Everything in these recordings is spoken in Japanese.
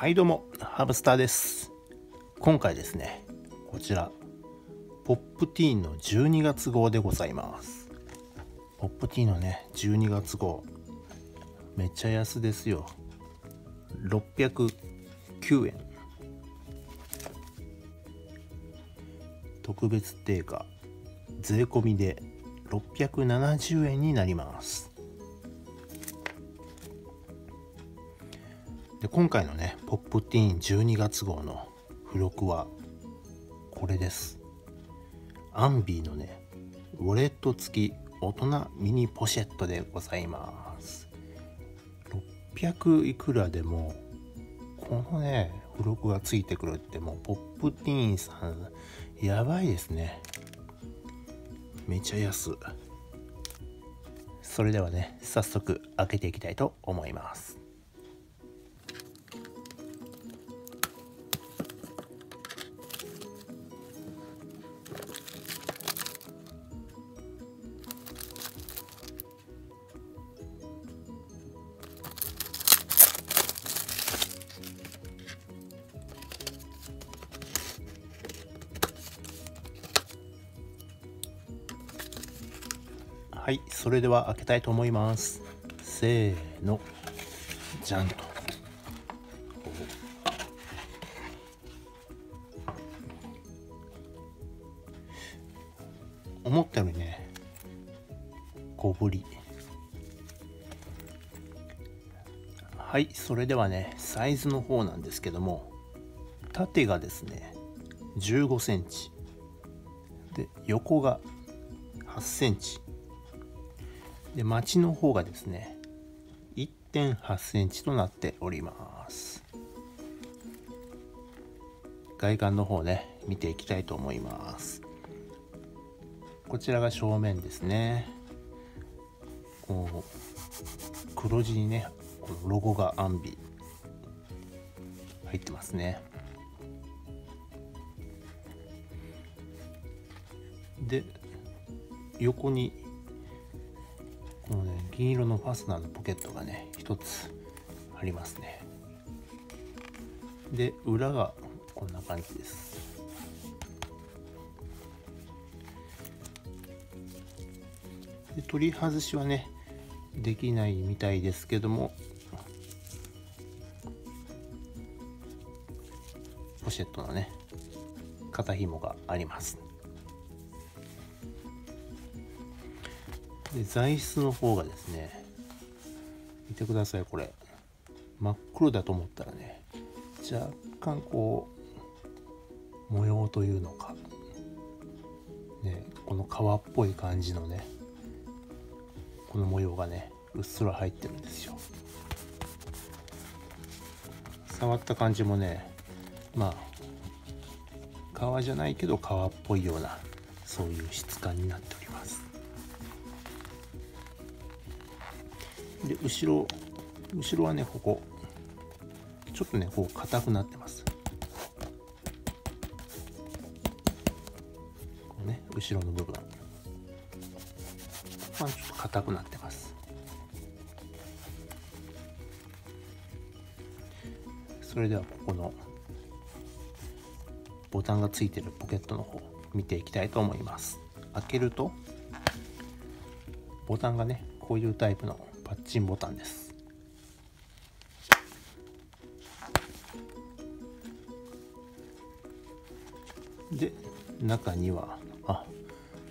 はいどうもハブスターです。今回ですねこちらポップティーンの12月号でございます。ポップティーンのね12月号めっちゃ安ですよ。609円。特別定価税込みで670円になります。で今回のねポップティーン12月号の付録はこれです。アンビーのねウォレット付き大人ミニポシェットでございます。600いくらでもこのね付録がついてくるってもうポップティーンさんやばいですね。めちゃ安。それではね早速開けていきたいと思います。はいそれでは開けたいと思います。せーの。じゃんと。思ったよりね小ぶり。はいそれではねサイズの方なんですけども縦がですね15センチ。で横が8センチ。で町の方がですね1.8センチとなっております。外観の方ね見ていきたいと思います。こちらが正面ですね。こう黒地にねこのロゴがアンビ入ってますね。で横にこのね銀色のファスナーのポケットがね一つありますね。で裏がこんな感じです。で取り外しはねできないみたいですけどもポシェットのね肩紐があります。で座椅子の方がですね見てくださいこれ。真っ黒だと思ったらね若干こう模様というのかねこの革っぽい感じのねこの模様がねうっすら入ってるんですよ。触った感じもねまあ革じゃないけど革っぽいようなそういう質感になってます。で後ろ後ろはねここ。ちょっとねこう硬くなってます。こうね後ろの部分。まあちょっと硬くなってます。それではここのボタンがついてるポケットの方見ていきたいと思います。開けるとボタンがねこういうタイプのパッチンボタンです。で中にはあ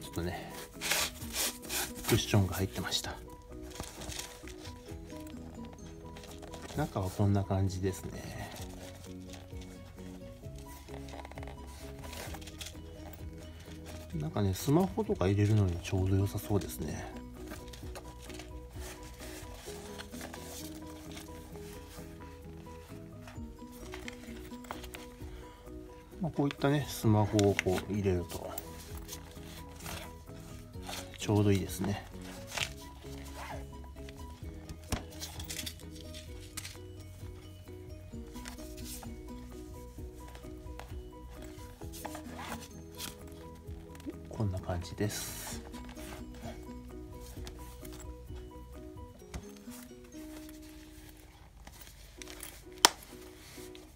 ちょっとねクッションが入ってました。中はこんな感じですね。なんかねスマホとか入れるのにちょうど良さそうですね。まあ、こういったねスマホをこう入れるとちょうどいいですね。こんな感じです。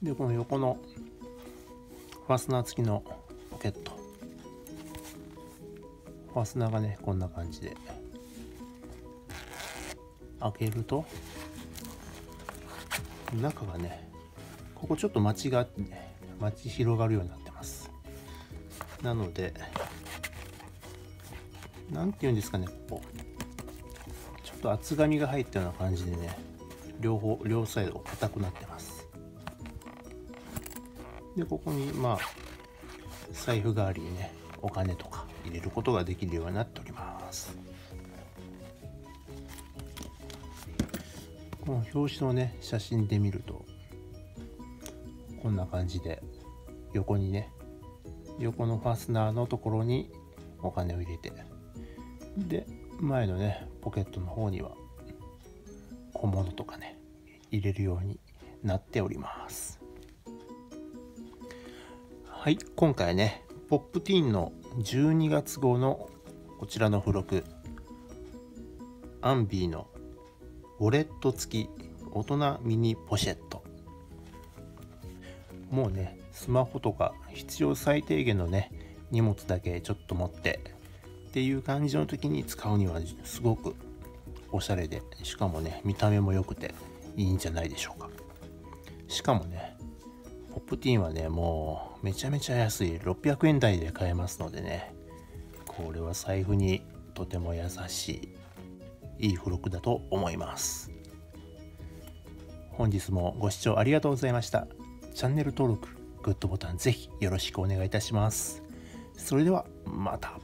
でこの横のファスナー付きのポケット。ファスナーがねこんな感じで。開けると中がねここちょっと間違ってね待ち広がるようになってます。なので何て言うんですかねここ。ちょっと厚紙が入ったような感じでね両方両サイド硬くなってます。でここにまあ財布代わりにねお金とか入れることができるようになっております。この表紙のね写真で見るとこんな感じで横にね横のファスナーのところにお金を入れてで前のねポケットの方には小物とかね入れるようになっております。はい今回ねポップティーンの12月号のこちらの付録アンビーのウォレット付き大人ミニポシェット。もうねスマホとか必要最低限のね荷物だけちょっと持ってっていう感じの時に使うにはすごくおしゃれでしかもね見た目も良くていいんじゃないでしょうか。しかもねプティーンはねもうめちゃめちゃ安い。600円台で買えますのでね。これは財布にとても優しい。いい付録だと思います。本日もご視聴ありがとうございました。チャンネル登録グッドボタンぜひよろしくお願いいたします。それではまた。